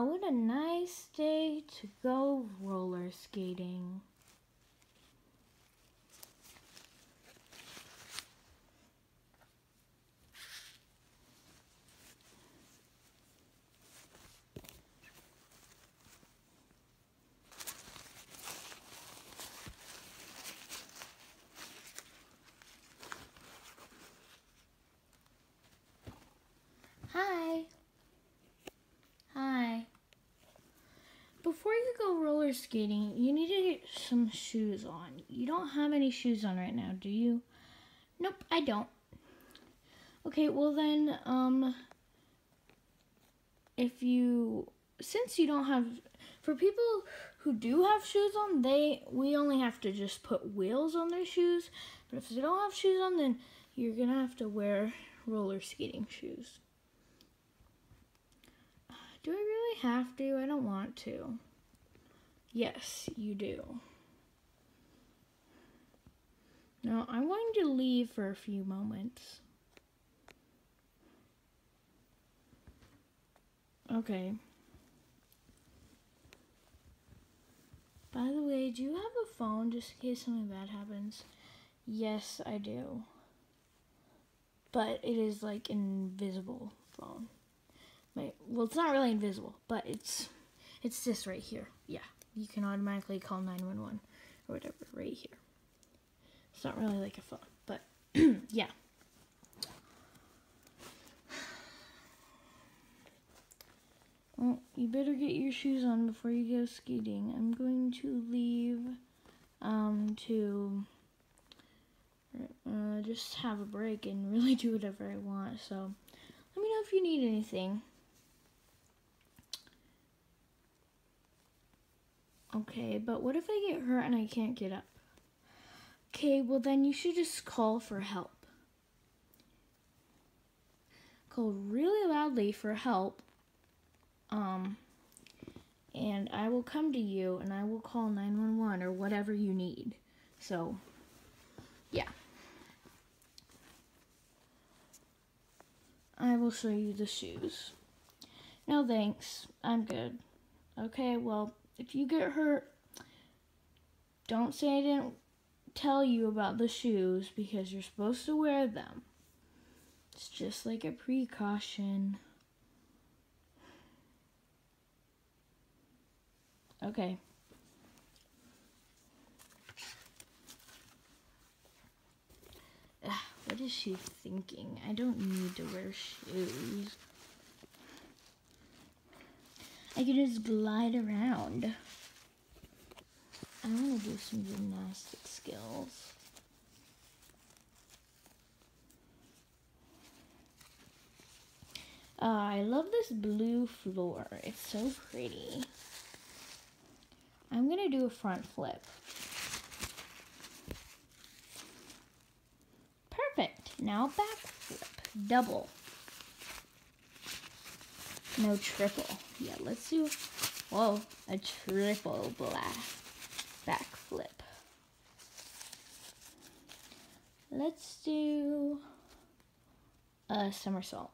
What a nice day to go roller skating. Hi. Hi. Before you go roller skating, you need to get some shoes on. You don't have any shoes on right now, do you? Nope, I don't. Okay, well then, um, if you, since you don't have, for people who do have shoes on, they, we only have to just put wheels on their shoes. But if they don't have shoes on, then you're gonna have to wear roller skating shoes. Do I really have to? I don't want to. Yes, you do. Now, I'm going to leave for a few moments. Okay. By the way, do you have a phone just in case something bad happens? Yes, I do. But it is like an invisible phone. Wait, well, it's not really invisible, but it's it's this right here. Yeah, you can automatically call 911 or whatever right here. It's not really like a phone, but yeah. Well, you better get your shoes on before you go skating. I'm going to leave um, to uh, just have a break and really do whatever I want. So let me know if you need anything. Okay, but what if I get hurt and I can't get up? Okay, well then you should just call for help. Call really loudly for help. Um and I will come to you and I will call 911 or whatever you need. So, yeah. I will show you the shoes. No thanks. I'm good. Okay, well, if you get hurt, don't say I didn't tell you about the shoes because you're supposed to wear them. It's just like a precaution. Okay. Ugh, what is she thinking? I don't need to wear shoes. I can just glide around. I want to do some gymnastic skills. Uh, I love this blue floor. It's so pretty. I'm going to do a front flip. Perfect. Now back flip. Double. No triple. Yeah, let's do, whoa, a triple blast back flip. Let's do a somersault.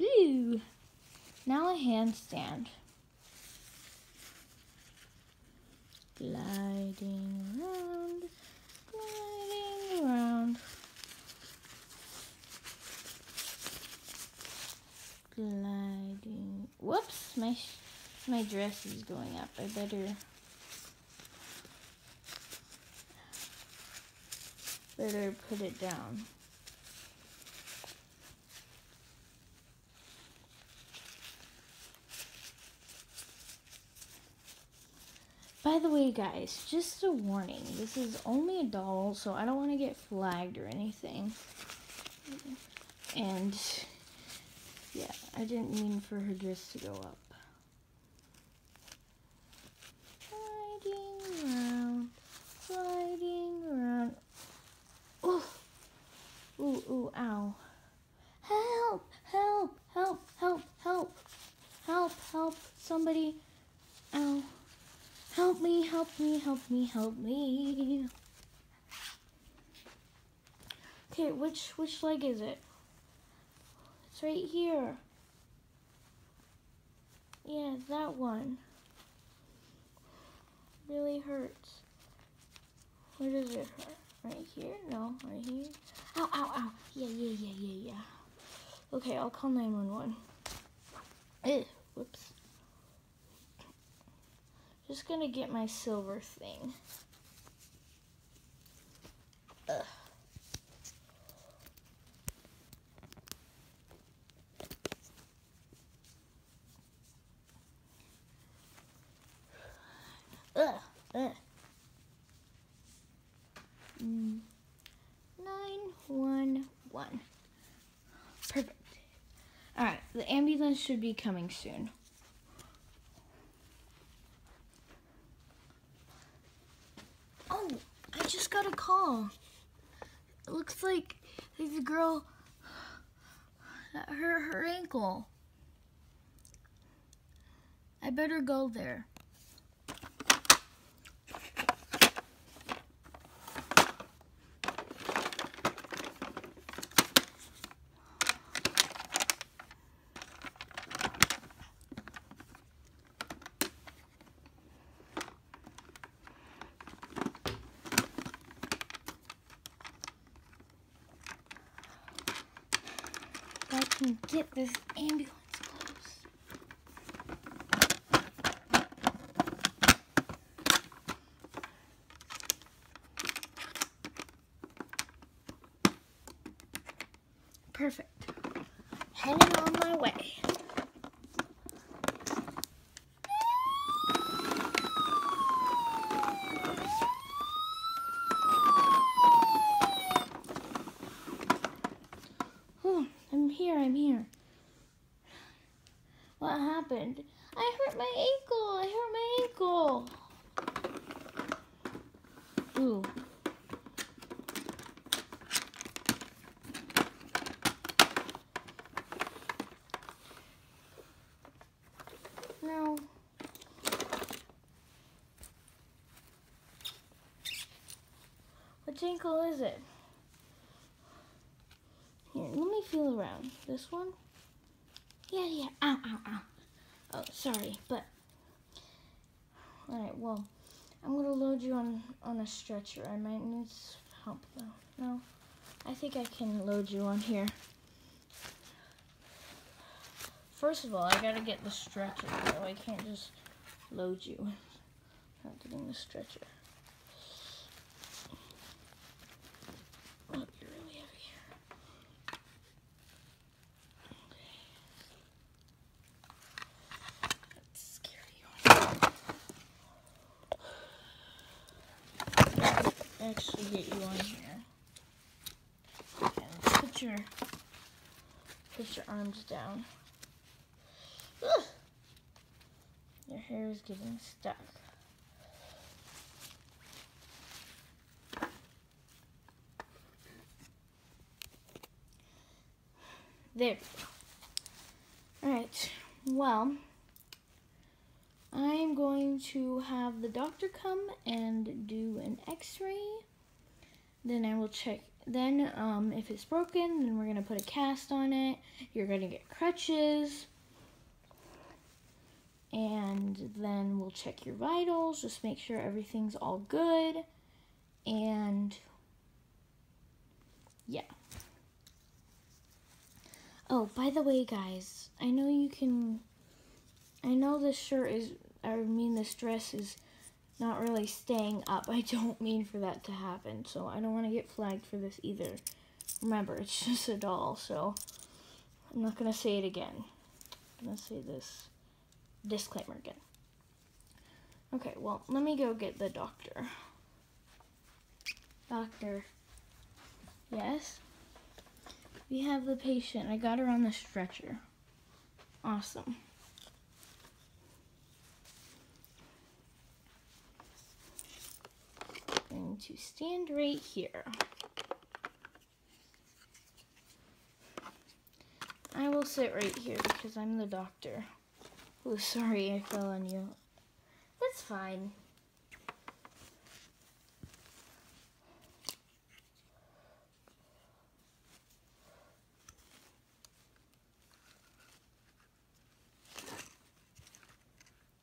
Ooh. Now a handstand. Gliding around, gliding around. Gliding. Whoops, my my dress is going up. I better better put it down. By the way, guys, just a warning. This is only a doll, so I don't want to get flagged or anything. And, yeah, I didn't mean for her dress to go up. Sliding around, sliding around. Ooh, ooh, ooh, ow. Help, help, help, help, help, help, help, somebody. Ow. Help me, help me, help me, help me. Okay, which which leg is it? It's right here. Yeah, that one. Really hurts. Where does it hurt? Right here? No, right here. Ow, ow, ow. Yeah, yeah, yeah, yeah, yeah. Okay, I'll call 911. Ew, whoops. Just gonna get my silver thing. Ugh. Ugh, ugh. Mm. Nine one one. Perfect. All right, the ambulance should be coming soon. Oh, I just got a call. It looks like there's a girl that hurt her ankle. I better go there. Can get this ambulance close. Perfect. Heading on my way. Oh, I'm here, I'm here. What happened? I hurt my ankle, I hurt my ankle. Ooh. No. Which ankle is it? Here, let me feel around. This one? Yeah, yeah. Ow, ow, ow. Oh, sorry, but. Alright, well, I'm gonna load you on, on a stretcher. I might need help though. No? I think I can load you on here. First of all, I gotta get the stretcher, though. I can't just load you without getting the stretcher. You're really heavy. Let's carry you. Actually, get you on here. And put your put your arms down. Ugh. Your hair is getting stuck. There. Alright, well, I'm going to have the doctor come and do an x-ray. Then I will check, then um, if it's broken, then we're going to put a cast on it. You're going to get crutches. And then we'll check your vitals, just make sure everything's all good. And yeah. Oh, by the way, guys, I know you can. I know this shirt is, I mean, this dress is not really staying up. I don't mean for that to happen, so I don't want to get flagged for this either. Remember, it's just a doll, so I'm not going to say it again. I'm going to say this disclaimer again. Okay, well, let me go get the doctor. Doctor. Yes? We have the patient. I got her on the stretcher. Awesome. Going to stand right here. I will sit right here because I'm the doctor. Oh, sorry, I fell on you. That's fine.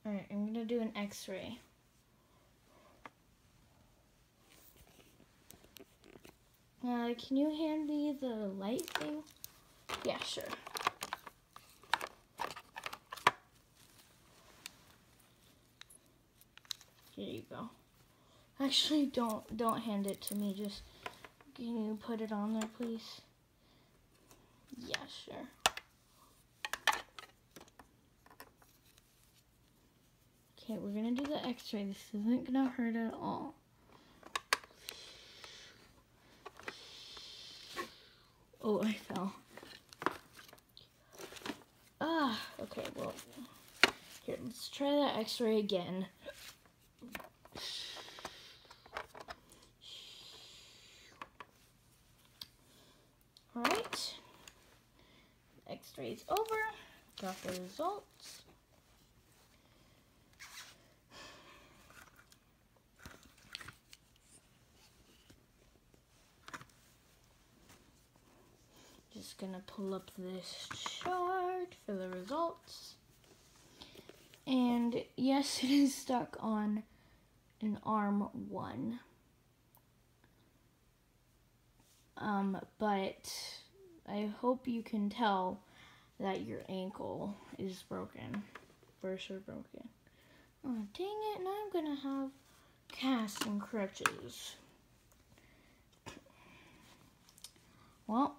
Alright, I'm gonna do an x-ray. Uh, can you hand me the light thing? Yeah, sure. Here you go. Actually, don't don't hand it to me. Just can you put it on there, please? Yeah, sure. Okay, we're gonna do the x-ray. This isn't gonna hurt at all. Oh, I fell. Ah, okay, well, here, let's try that x-ray again. Alright, x-ray's over, got the results. Just gonna pull up this chart for the results. And yes, it is stuck on an arm one. Um, but I hope you can tell that your ankle is broken. For sure broken. Oh, dang it, now I'm gonna have casts and crutches. Well,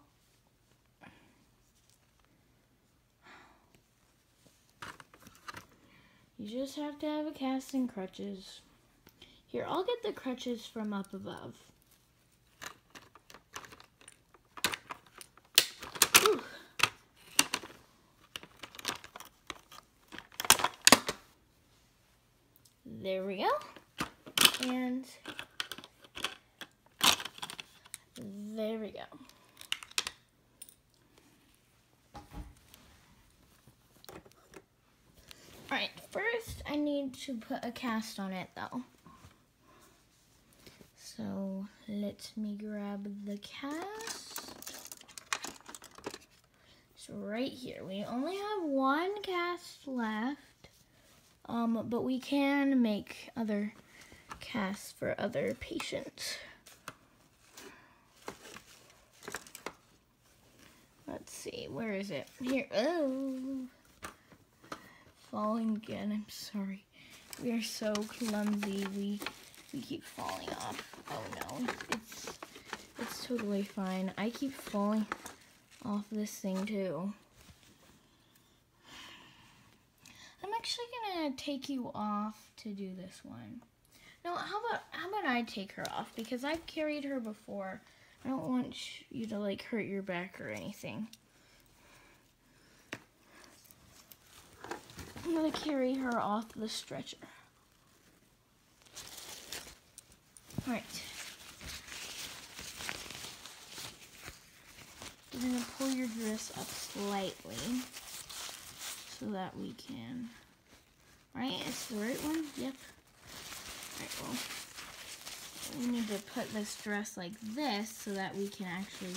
you just have to have a cast and crutches. Here, I'll get the crutches from up above. There we go. And there we go. Alright, first I need to put a cast on it though. So let me grab the cast. It's right here. We only have one cast left. Um, but we can make other casts for other patients. Let's see, where is it? Here. Oh, falling again. I'm sorry. We are so clumsy. We we keep falling off. Oh no, it's it's totally fine. I keep falling off this thing too. I'm actually gonna take you off to do this one. No, how about how about I take her off because I've carried her before. I don't want you to like hurt your back or anything. I'm gonna carry her off the stretcher. Alright. We're gonna pull your dress up slightly so that we can. Right? It's the right one? Yep. Alright, well. We need to put this dress like this so that we can actually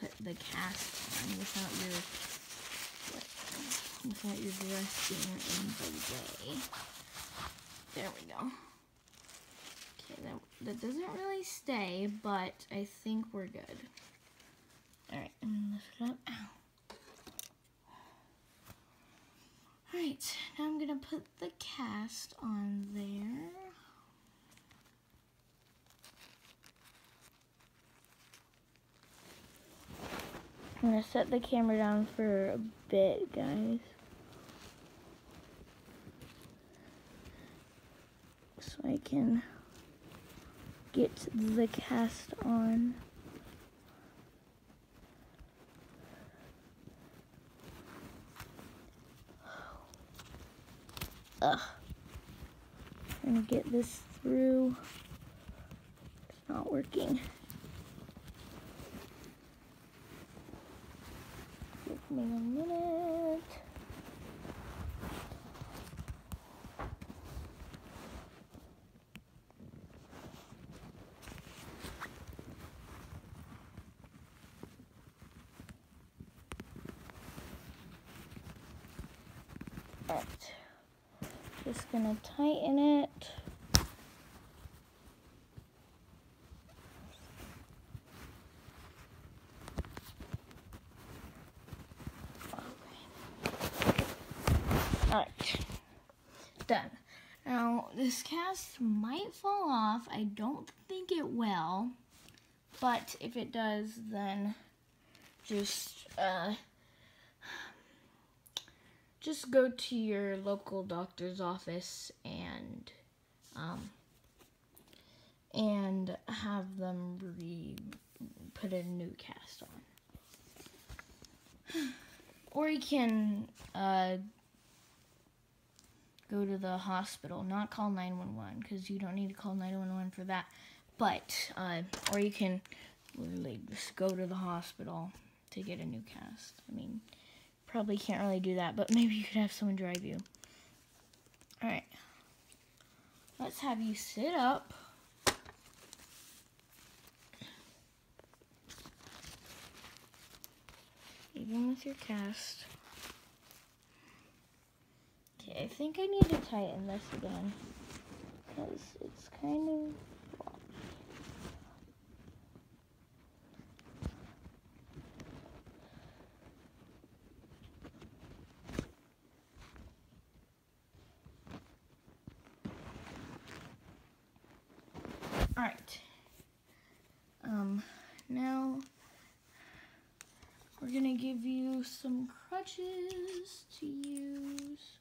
put the cast on without your without your dress being in the way. There we go. Okay, that, that doesn't really stay, but I think we're good. Alright, and lift it up. Ow. Alright, I'm gonna put the cast on there. I'm gonna set the camera down for a bit, guys. So I can get the cast on. Ugh. To get this through. It's not working. Give me a minute. Alright. Just gonna tighten it. Alright, done. Now, this cast might fall off. I don't think it will. But if it does, then just, uh, just go to your local doctor's office and, um, and have them re put a new cast on. Or you can, uh, go to the hospital, not call 911 because you don't need to call 911 for that. But, uh, or you can literally just go to the hospital to get a new cast. I mean, probably can't really do that, but maybe you could have someone drive you. Alright. Let's have you sit up. Even with your cast. Okay, I think I need to tighten this again. Because it's kind of Alright. Um, now we're gonna give you some crutches to use.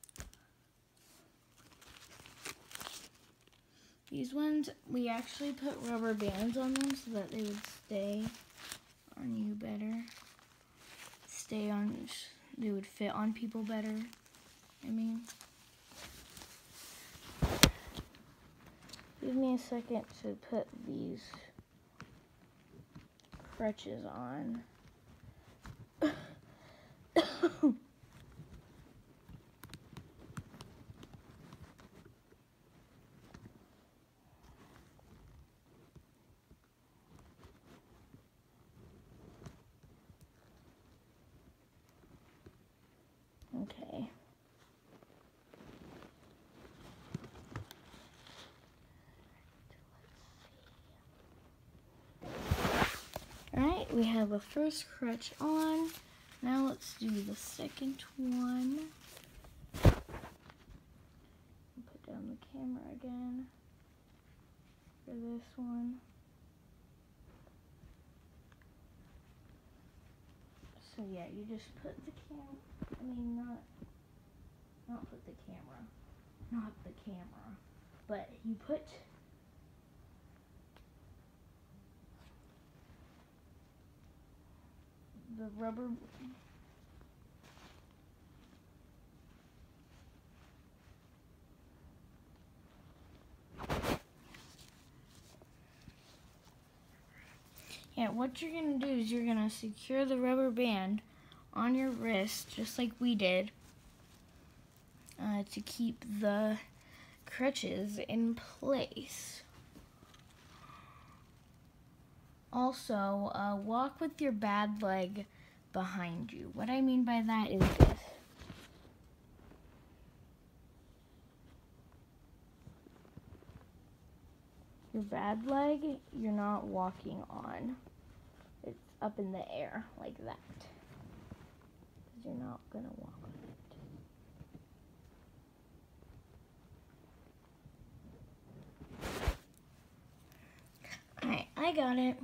These ones, we actually put rubber bands on them so that they would stay on you better. Stay on, they would fit on people better, I mean. Give me a second to put these crutches on. Okay. Alright, we have a first crutch on. Now let's do the second one. Put down the camera again for this one. So yeah, you just put the camera, I mean not, not put the camera, not the camera, but you put the rubber Yeah, what you're going to do is you're going to secure the rubber band on your wrist, just like we did, uh, to keep the crutches in place. Also, uh, walk with your bad leg behind you. What I mean by that is this. Your bad leg, you're not walking on. It's up in the air like that. Because you're not going to walk on it. Alright, I got it.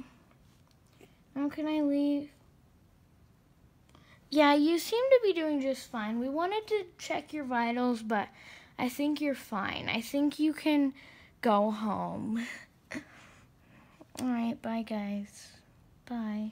How can I leave? Yeah, you seem to be doing just fine. We wanted to check your vitals, but I think you're fine. I think you can go home. Alright, bye guys. Bye.